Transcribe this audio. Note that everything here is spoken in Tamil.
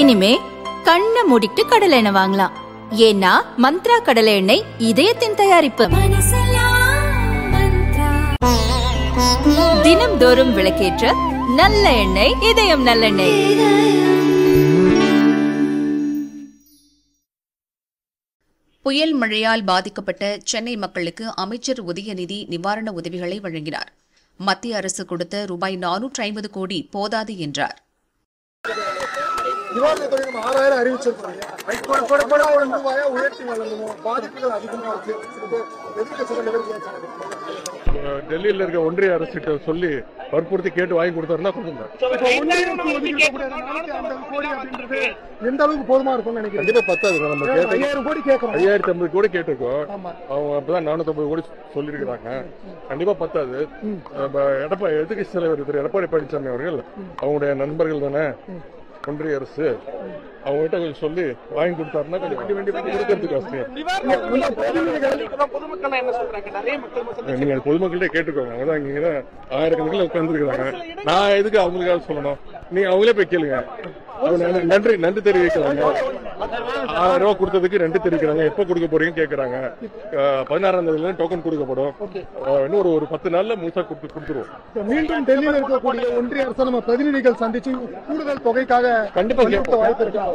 இனிமே கண்ணை மூடிட்டு கடலை எண்ணெய் வாங்கலாம். ஏன்னா மந்த்ரா கடலை எண்ணெய் இதயத்தின் தயாரிப்பு. தினம்தோறும் விளக்கேற்ற நல்ல எண்ணெய் இதயம் நல்லெண்ணெய் புயல் மழையால் பாதிக்கப்பட்ட சென்னை மக்களுக்கு அமைச்சர் உதயநிதி நிவாரண உதவிகளை வழங்கினார். மத்திய அரசு கொடுத்த ரூபாய் நானூற்று ஐம்பது கோடி போதாது என்றார். தொகை நம்ம ஆறாயிரம் அறிவிச்சிருக்கோம் ரூபாயா உயர்த்தி வழங்கணும் பாதிப்புகள் அதிகமா இருக்கு. எதிர்ப்பு டெல்லியில இருக்க ஒன்றிய அரசுகிட்ட சொல்லி வற்புறுத்தி கேட்டு வாங்கி கொடுத்தாருன்னா கொடுங்க எந்த அளவுக்கு போதுமா இருக்கும்னு நினைக்கிறேன் கண்டிப்பா பத்தாது நம்ம கேட்ட ஐயாயிரம் கோடி கேட்கறோம் ஐயாயிரத்தி ஐம்பது கோடி கேட்டிருக்கோம். ஆமா. அவங்க அப்பதான் நானூத்தி கோடி சொல்லியிருக்கிறாங்க. கண்டிப்பா பத்தாது. எடப்பாடி எதிர்கட்சி தலைவர் திரு எடப்பாடி பழனிசாமி அவர்கள் அவங்களுடைய நண்பர்கள் தானே? ஒன்றிய அரசு அவங்க கிட்ட கொஞ்சம் சொல்லி வாங்கி கொடுத்தாருன்னா கொஞ்சம் வண்டி வண்டி கொடுக்கறதுக்கு வசதியா நீங்க பொதுமக்கள்கிட்ட கேட்டுக்கோங்க. அவங்க தான் இங்க ஆயிரக்கணக்கில் உட்கார்ந்துருக்காங்க நான் எதுக்கு அவங்களுக்காக சொல்லணும்? நீங்க அவங்களே போய் கேளுங்க. நன்றி நன்றி தெரிவிக்கிறாங்க ஆயிரம் ரூபாய் கொடுத்ததுக்கு நன்றி தெரிவிக்கிறாங்க. எப்போ கொடுக்க போறீங்க கேக்குறாங்க. அஹ் பதினாறாம் தேதியில டோக்கன் கொடுக்கப்படும். இன்னும் ஒரு ஒரு பத்து நாள்ல முழுசா கொடுத்து கொடுத்துருவோம். மீண்டும் டெல்லியில் இருக்கக்கூடிய ஒன்றிய அரசு நம்ம பிரதிநிதிகள் சந்திச்சு கூடுதல் தொகைக்காக கண்டிப்பா வாய்ப்பு இருக்கா.